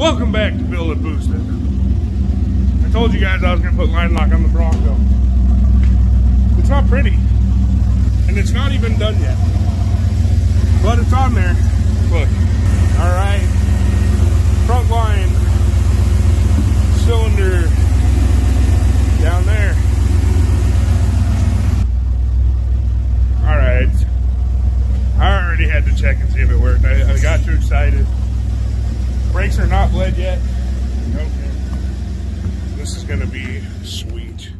Welcome back to Build It Boost It. I told you guys I was going to put line lock on the Bronco. It's not pretty. And it's not even done yet. But it's on there. Look. Alright. Front line cylinder down there. Alright. I already had to check and see if it worked. I, I got too excited. Brakes are not bled yet. Okay. This is going to be sweet.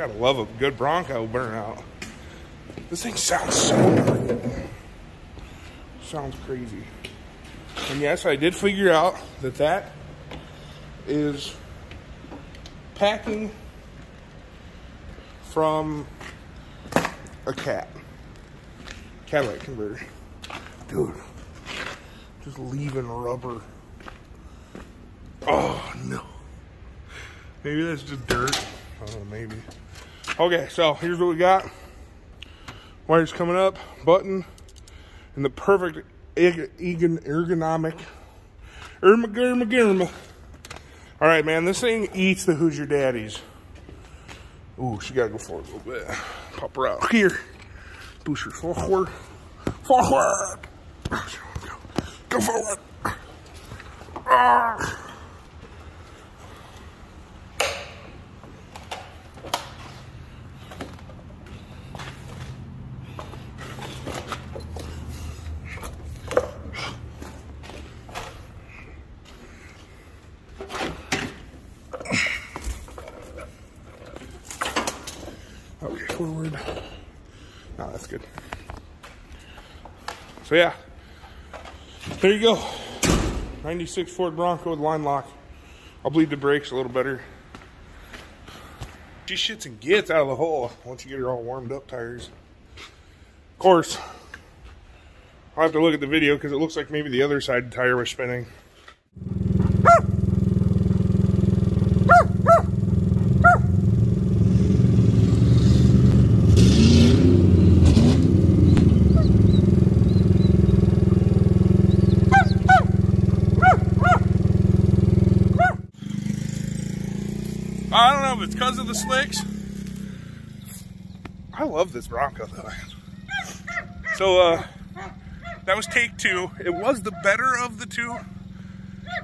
Gotta love a good Bronco burnout. This thing sounds so good. Sounds crazy. And yes, I did figure out that that is packing from a cat. Catalytic converter. Dude, just leaving rubber. Oh no. Maybe that's just dirt. I don't know, maybe. Okay, so here's what we got. Wires coming up, button, and the perfect ergonomic. Girma. All right, man, this thing eats the Your Daddies. Ooh, she gotta go forward a little bit. Pop her out here. Booster forward. Forward. Go forward. Ah. Okay, forward. No, that's good. So yeah, there you go. 96 Ford Bronco with line lock. I'll bleed the brakes a little better. She shits and gets out of the hole once you get her all warmed up tires. Of course, I'll have to look at the video because it looks like maybe the other side tire was spinning. I don't know if it's because of the slicks. I love this Bronco though. So uh, that was take two. It was the better of the two.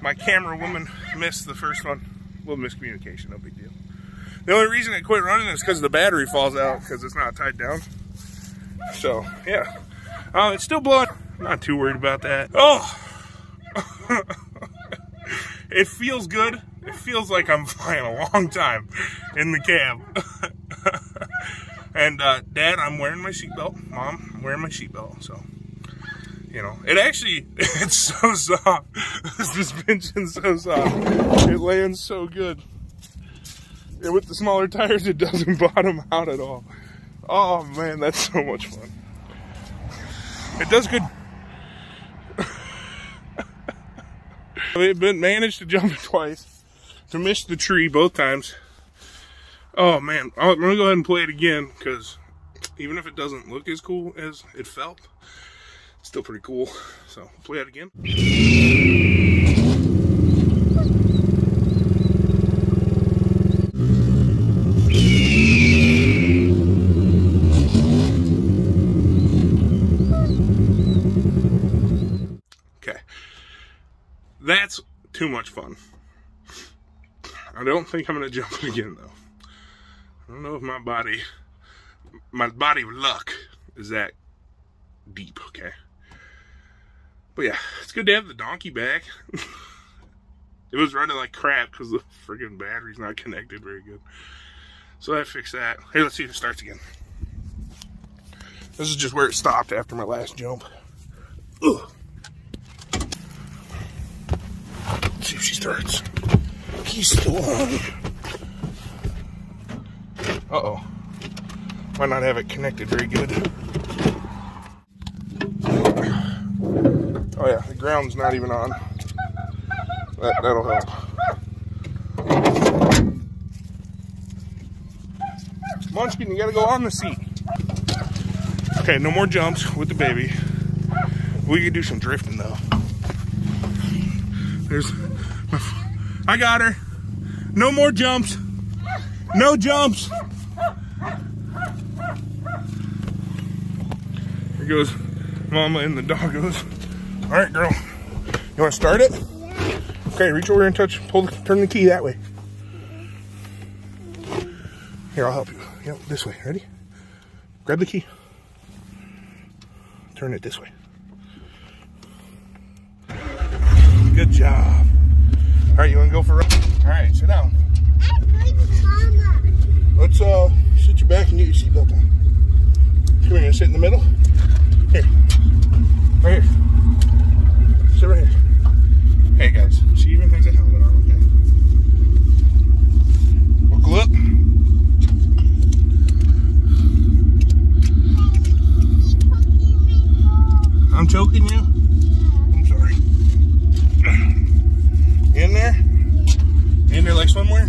My camera woman missed the first one. A little miscommunication, no big deal. The only reason I quit running is because the battery falls out because it's not tied down. So yeah, uh, it's still blowing. I'm not too worried about that. Oh, it feels good. It feels like I'm flying a long time in the cab. and uh, Dad, I'm wearing my seatbelt. Mom, I'm wearing my seatbelt. So, you know, it actually, it's so soft. The suspension's so soft. It lands so good. And with the smaller tires, it doesn't bottom out at all. Oh man, that's so much fun. It does good. They've been managed to jump twice to miss the tree both times. Oh man, oh, I'm gonna go ahead and play it again because even if it doesn't look as cool as it felt, it's still pretty cool. So play it again. Don't think I'm gonna jump it again though. I don't know if my body, my body luck is that deep, okay? But yeah, it's good to have the donkey back. it was running like crap because the freaking battery's not connected very good. So I fixed that. Hey, let's see if it starts again. This is just where it stopped after my last jump. Ugh. Let's see if she starts. Still on. Uh-oh. Might not have it connected very good. Oh yeah, the ground's not even on. That, that'll help. Munchkin, you gotta go on the seat. Okay, no more jumps with the baby. We could do some drifting though. There's, I got her. No more jumps. No jumps. Here goes mama and the doggos. All right, girl. You want to start it? Okay, reach over and touch, pull, turn the key that way. Here, I'll help you. Yep, this way. Ready? Grab the key. Turn it this way. Good job. All right, you want to go for a run? All right, sit down. Let's uh, sit your back and get your seatbelt on. Come here, sit in the middle. Here. Right here. Sit right here. Hey guys, she even has a helmet on, okay? Buckle up. I'm choking you? I'm sorry. In there? In there like swimwear?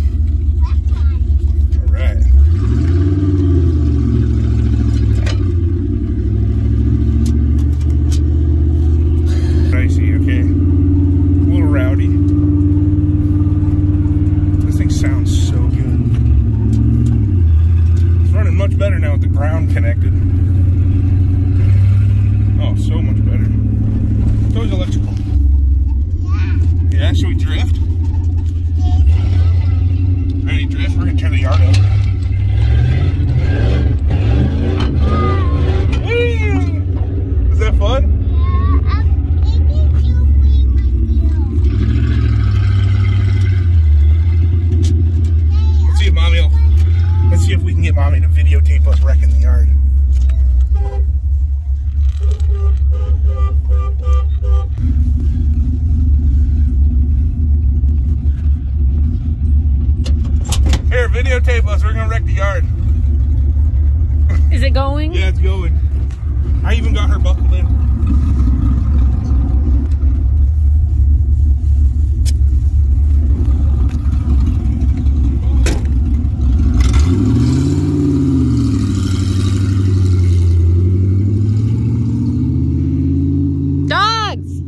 Alright. I see, okay. A little rowdy. This thing sounds so good. It's running much better now with the ground connected. Oh, so much better. It's always electrical. Yeah, should we drift? Ready to drift? We're gonna tear the yard up. Whee! Is that fun? Let's see if mommy will, let's see if we can get mommy to videotape us wrecking the yard. Here, videotape us. We're gonna wreck the yard. Is it Yeah. I even got her buckled in. Dogs!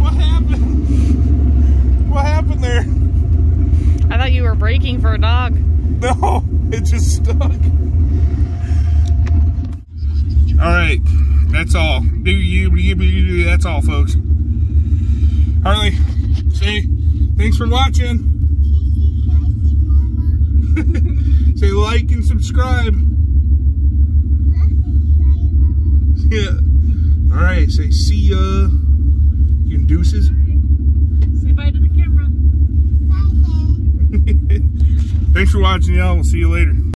What happened? What happened there? I thought you were braking for a dog. No, it just stuck. All right, that's all. Do you, you, you, that's all, folks. Harley, say thanks for watching. say like and subscribe. Yeah. All right, say see ya. You can deuces. Say bye to the camera. Thanks for watching, y'all. We'll see you later.